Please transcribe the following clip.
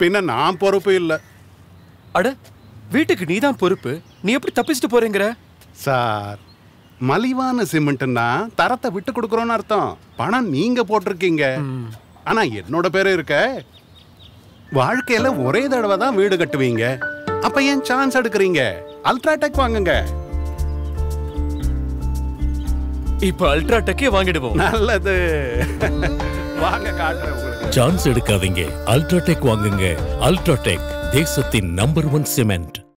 பின்ன நான் பொறுப்பு இல்ல. அட வீட்டுக்கு நீதான் பொறுப்பு? நீ எப்படி தப்பிச்சுட்டு போறேங்கிற? சார் மலிவான சிமெண்ட்னா தரத்தை விட்டு கொடுக்குறோன்னு அர்த்தம். பணம் நீங்க போட்டிருக்கீங்க. ஆனா என்னோட பேரு இருக்க? வாழ்க்கையில ஒரே தடவை தான் வீடு கட்டுவீங்க. அப்ப ஏன் சான்ஸ் எடுக்கிறீங்க? அல்ட்ராடெக் வாங்குங்க. இப்ப அல்ட்ராடெக்கே வாங்கிடுவோம். நல்லது. வாங்க காட்டுறேன் உங்களுக்கு. சான்ஸ் எடுக்காதீங்க. அல்ட்ராடெக் வாங்குங்க. அல்ட்ராடெக் தேசத்தின் நம்பர் ஒன் சிமெண்ட்